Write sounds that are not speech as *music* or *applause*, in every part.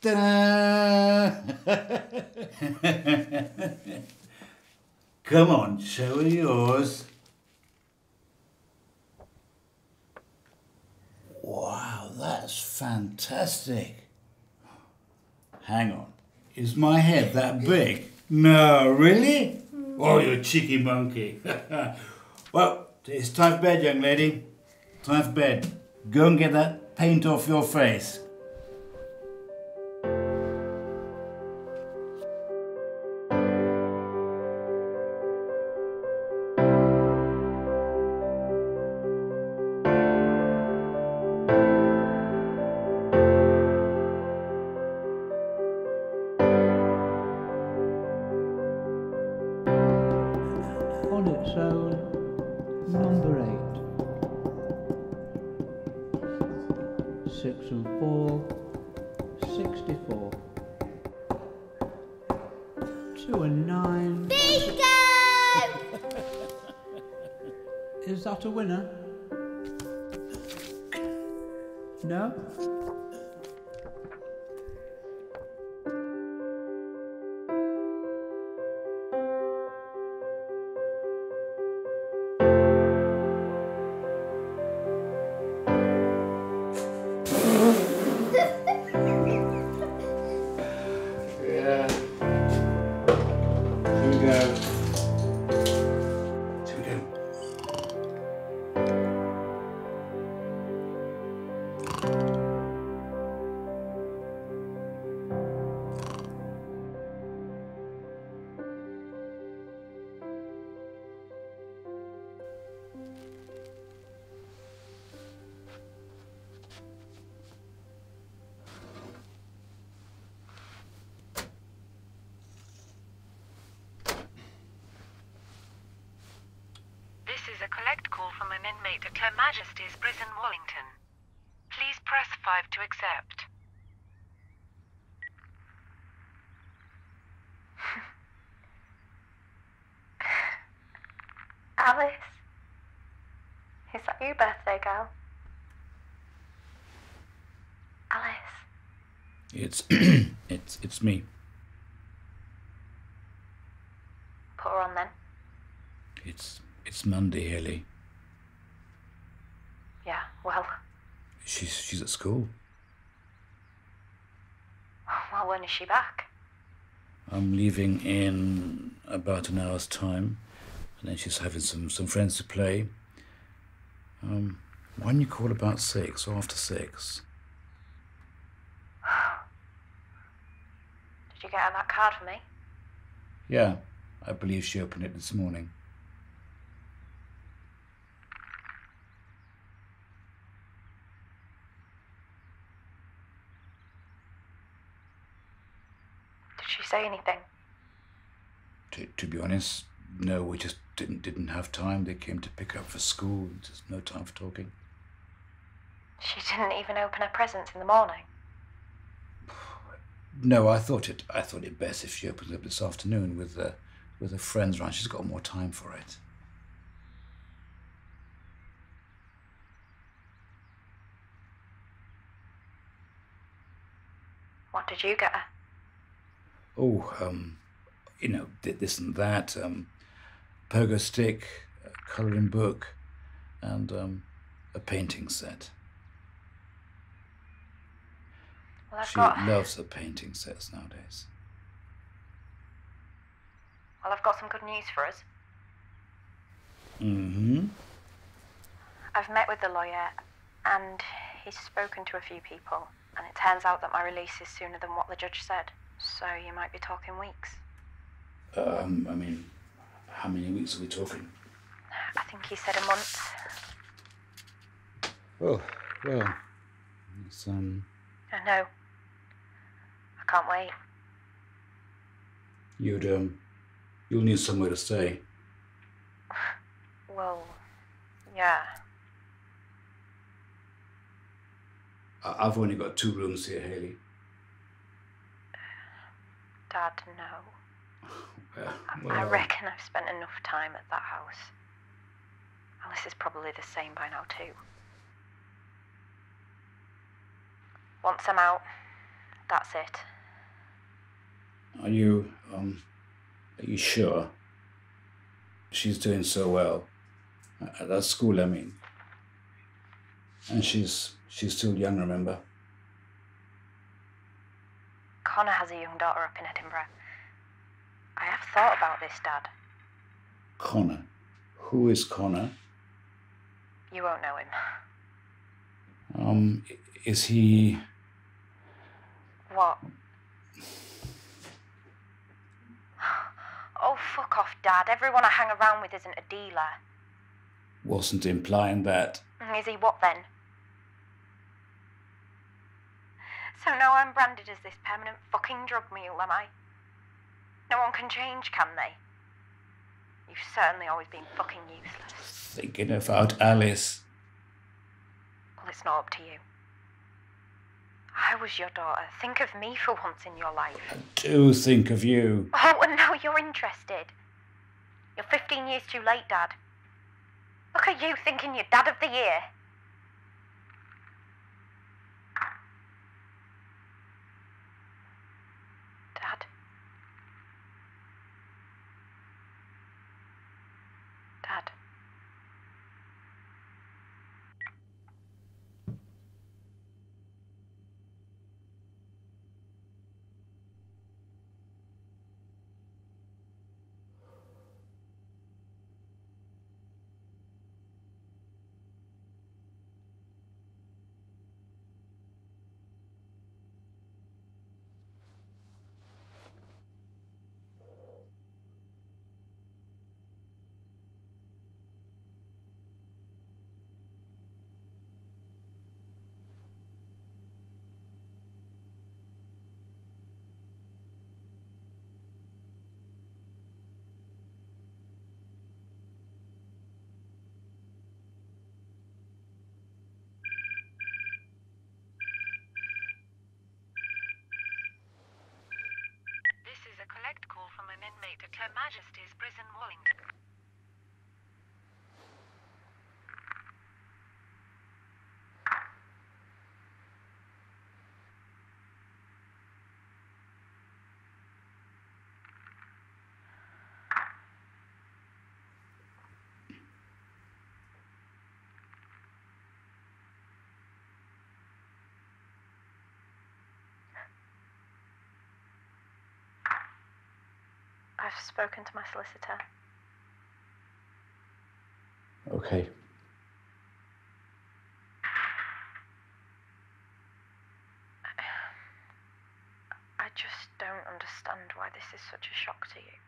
*laughs* Come on, show me yours. Wow, that's fantastic. Hang on. Is my head that big? No, really? Oh, you cheeky monkey. *laughs* well, it's time for bed, young lady. Time for bed. Go and get that paint off your face. Is that a winner? No? From inmate at Her Majesty's Prison, Wallington. Please press 5 to accept. *laughs* Alice? Is that your birthday girl? Alice? It's *clears throat* it's it's me. Put her on then. It's it's Monday, Haley. Yeah, well, She's she's at school. well, when is she back? I'm leaving in about an hour's time, and then she's having some some friends to play. Um, why don't you call about six or after six? Did you get her that card for me? Yeah, I believe she opened it this morning. Say anything? To, to be honest, no, we just didn't didn't have time. They came to pick up for school. Just no time for talking. She didn't even open her presents in the morning. No, I thought it. I thought it best if she opened it this afternoon with uh, with her friends around. She's got more time for it. What did you get her? Oh, um, you know, th- this and that. Um, pogo stick, colouring book, and um, a painting set. Well, She got. loves her painting sets nowadays. Well, I've got some good news for us. Mm-hmm. I've met with the lawyer, and he's spoken to a few people, and it turns out that my release is sooner than what the judge said. So you might be talking weeks. Um, I mean, how many weeks are we talking? I think he said a month. Oh, well, it's um, I know. I can't wait. you'd um, you'll need somewhere to stay. *sighs* Well, yeah. I- I've only got two rooms here, Haley. Dad, no. Well, I reckon I've spent enough time at that house. Alice is probably the same by now, too. Once I'm out, That's it. Are you, um, are you sure? She's doing so well. At that school, I mean. And she's, she's still young, remember? Connor has a young daughter up in Edinburgh. I have thought about this, Dad. Connor. Who is Connor? You won't know him. Um, is he, What? Oh, fuck off, Dad. Everyone I hang around with isn't a dealer. wasn't implying that. Is he what then? So now I'm branded as this permanent fucking drug mule, am I? No one can change, can they? You've certainly always been fucking useless. Thinking about Alice. Well, it's not up to you. I was your daughter. Think of me for once in your life. I do think of you. Oh, and now you're interested. You're 15 years too late, Dad. Look at you thinking you're Dad of the Year. I've spoken to my solicitor. Okay. I just don't understand why this is such a shock to you.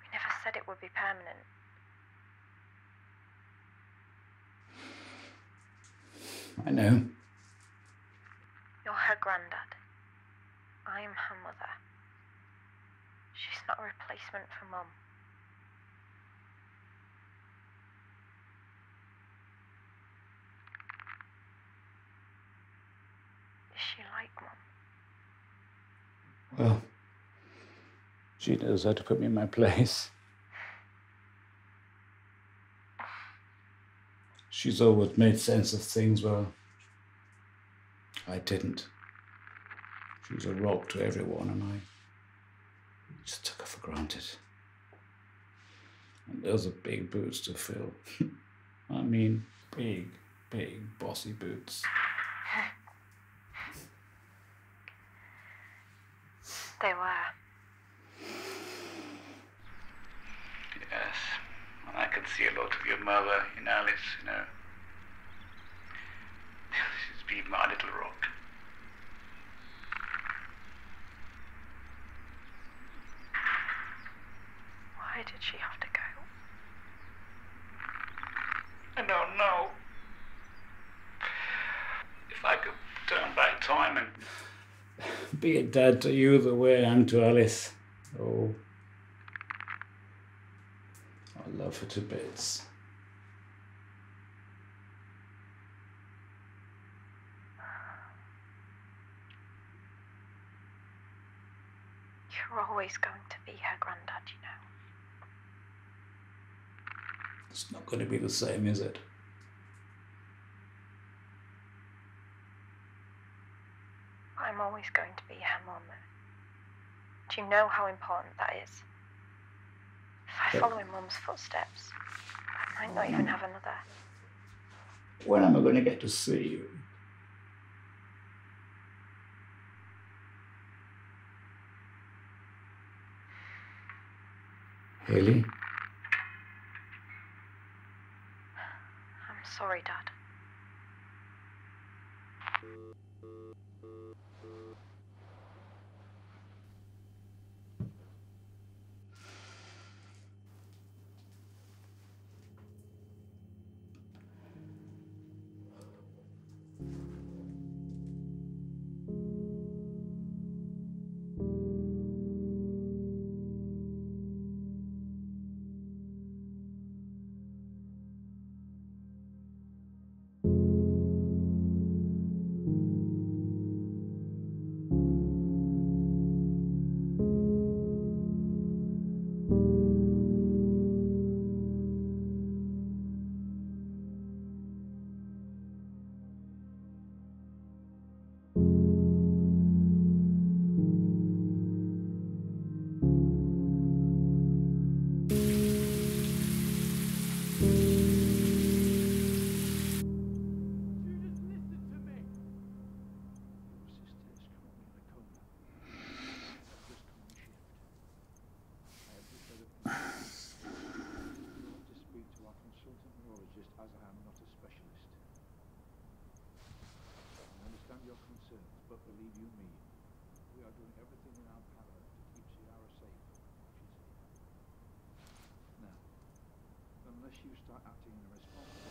We never said it would be permanent. I know. You're her granddad. I'm her mother. Not a replacement for mum. Is she like mum? Well, she knows how to put me in my place. She's always made sense of things well. I didn't. She was a rock to everyone, and I just took her for granted. And those are big boots to fill. *laughs* I mean, big, big, bossy boots. *sighs* They were. Yes, and I can see a lot of your mother in Alice, you know. She's been my little rock. Why did she have to go? I don't know. If I could turn back time and *laughs* be a dad to you the way I am to Alice, oh, I love her to bits. You're always going to be her granddad, you know. It's not going to be the same, is it? I'm always going to be your mum. Do you know how important that is? If I follow in mum's footsteps, I might not even have another. When am I going to get to see you? Haley? I'm sorry, Dad. Concerns, but believe you me, we are doing everything in our power to keep Ciara safe she's here. Now, unless you start acting in a responsible